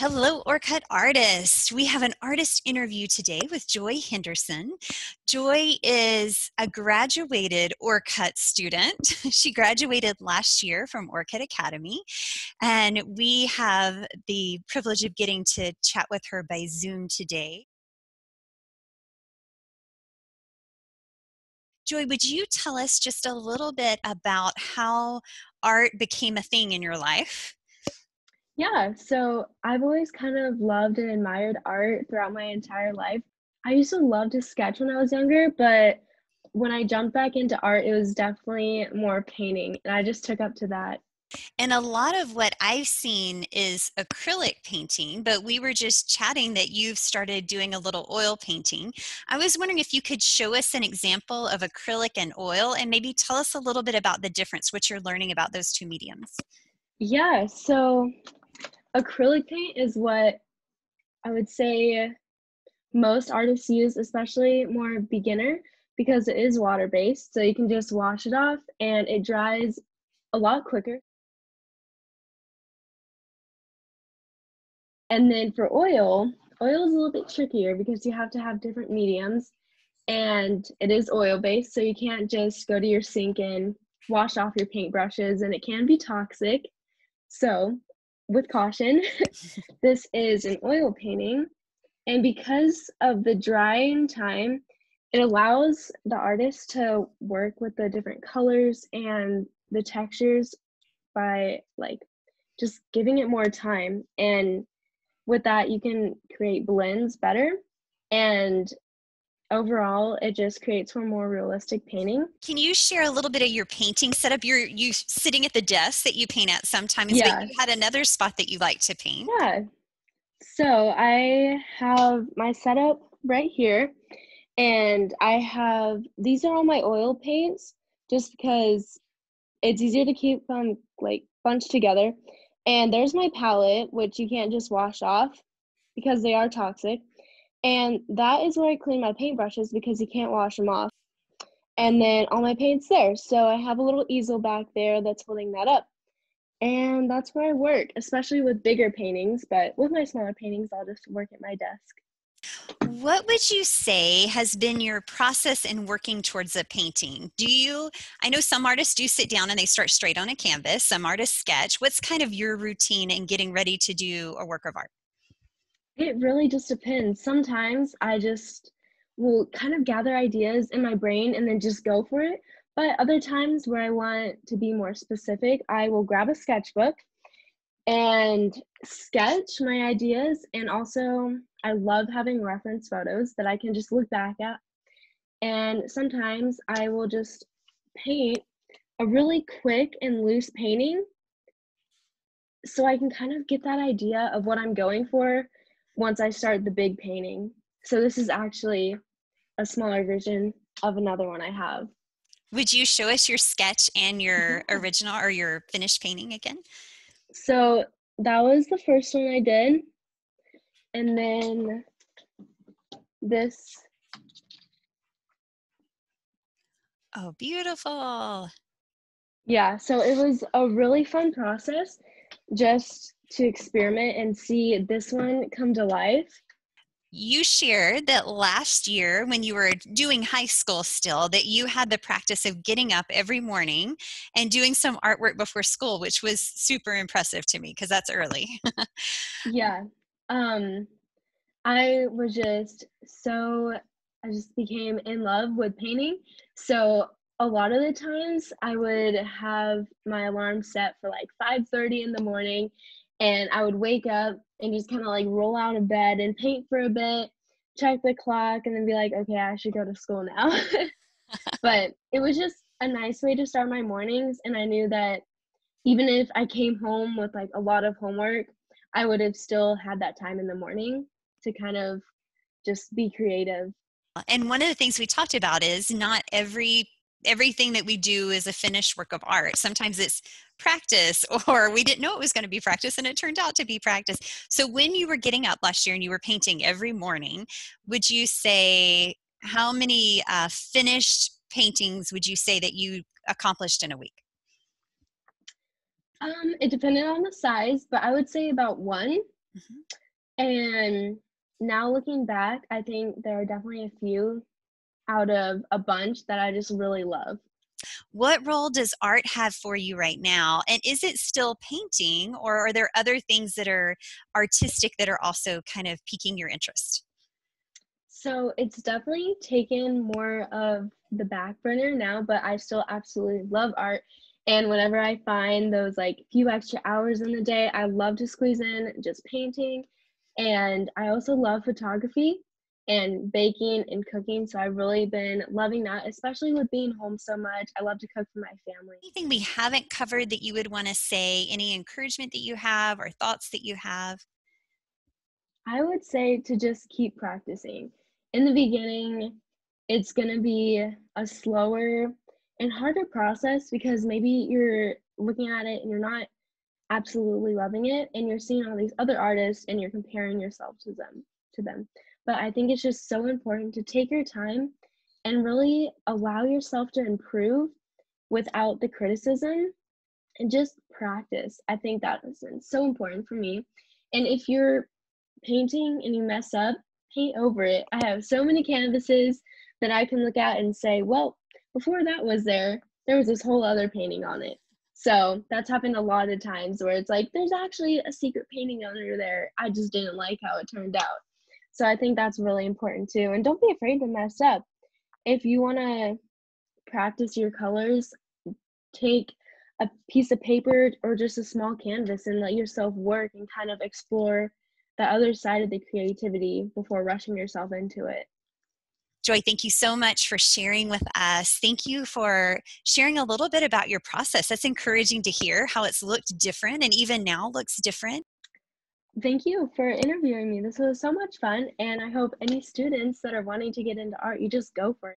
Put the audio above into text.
Hello, Orcutt artists. We have an artist interview today with Joy Henderson. Joy is a graduated Orcutt student. She graduated last year from Orcutt Academy, and we have the privilege of getting to chat with her by Zoom today. Joy, would you tell us just a little bit about how art became a thing in your life? Yeah, so I've always kind of loved and admired art throughout my entire life. I used to love to sketch when I was younger, but when I jumped back into art, it was definitely more painting, and I just took up to that. And a lot of what I've seen is acrylic painting, but we were just chatting that you've started doing a little oil painting. I was wondering if you could show us an example of acrylic and oil and maybe tell us a little bit about the difference, what you're learning about those two mediums. Yeah, so acrylic paint is what I would say most artists use, especially more beginner, because it is water based. So you can just wash it off and it dries a lot quicker. And then for oil, oil is a little bit trickier because you have to have different mediums and it is oil based. So you can't just go to your sink and wash off your paintbrushes and it can be toxic. So with caution, this is an oil painting. And because of the drying time, it allows the artist to work with the different colors and the textures by like just giving it more time. And with that, you can create blends better. And overall it just creates for more realistic painting. Can you share a little bit of your painting setup? You're you sitting at the desk that you paint at sometimes yeah. but you had another spot that you like to paint. Yeah. So i have my setup right here and i have these are all my oil paints just because it's easier to keep them like bunched together. And there's my palette which you can't just wash off because they are toxic and that is where I clean my paintbrushes because you can't wash them off. And then all my paint's there. So I have a little easel back there that's holding that up. And that's where I work, especially with bigger paintings. But with my smaller paintings, I'll just work at my desk. What would you say has been your process in working towards a painting? Do you, I know some artists do sit down and they start straight on a canvas, some artists sketch. What's kind of your routine in getting ready to do a work of art? It really just depends. Sometimes I just will kind of gather ideas in my brain and then just go for it. But other times where I want to be more specific, I will grab a sketchbook and sketch my ideas. And also, I love having reference photos that I can just look back at. And sometimes I will just paint a really quick and loose painting so I can kind of get that idea of what I'm going for once I start the big painting. So this is actually a smaller version of another one I have. Would you show us your sketch and your original or your finished painting again? So that was the first one I did. And then this. Oh, beautiful. Yeah, so it was a really fun process just to experiment and see this one come to life. You shared that last year, when you were doing high school still, that you had the practice of getting up every morning and doing some artwork before school, which was super impressive to me because that's early. yeah. Um, I was just so, I just became in love with painting. So a lot of the times I would have my alarm set for like 5:30 in the morning and I would wake up and just kind of like roll out of bed and paint for a bit, check the clock, and then be like, okay, I should go to school now. but it was just a nice way to start my mornings. And I knew that even if I came home with like a lot of homework, I would have still had that time in the morning to kind of just be creative. And one of the things we talked about is not every everything that we do is a finished work of art. Sometimes it's practice or we didn't know it was going to be practice and it turned out to be practice. So when you were getting up last year and you were painting every morning, would you say how many uh, finished paintings would you say that you accomplished in a week? Um, it depended on the size, but I would say about one. Mm-hmm. And now looking back, I think there are definitely a few out of a bunch that I just really love. What role does art have for you right now? And is it still painting, or are there other things that are artistic that are also kind of piquing your interest? So it's definitely taken more of the back burner now, but I still absolutely love art. And whenever I find those like few extra hours in the day, I love to squeeze in just painting. And I also love photography and baking and cooking. So I've really been loving that, especially with being home so much. I love to cook for my family. Anything we haven't covered that you would want to say? Any encouragement that you have or thoughts that you have? I would say to just keep practicing. In the beginning, it's going to be a slower and harder process because maybe you're looking at it and you're not absolutely loving it and you're seeing all these other artists and you're comparing yourself to them to them but I think it's just so important to take your time and really allow yourself to improve without the criticism and just practice. I think that is so important for me. And if you're painting and you mess up, paint over it. I have so many canvases that I can look at and say, well, before that was there, there was this whole other painting on it. So that's happened a lot of times where it's like, there's actually a secret painting under there. I just didn't like how it turned out. So I think that's really important too. And don't be afraid to mess up. If you want to practice your colors, take a piece of paper or just a small canvas and let yourself work and kind of explore the other side of the creativity before rushing yourself into it. Joy, thank you so much for sharing with us. Thank you for sharing a little bit about your process. That's encouraging to hear how it's looked different and even now looks different. Thank you for interviewing me. This was so much fun, and I hope any students that are wanting to get into art, you just go for it.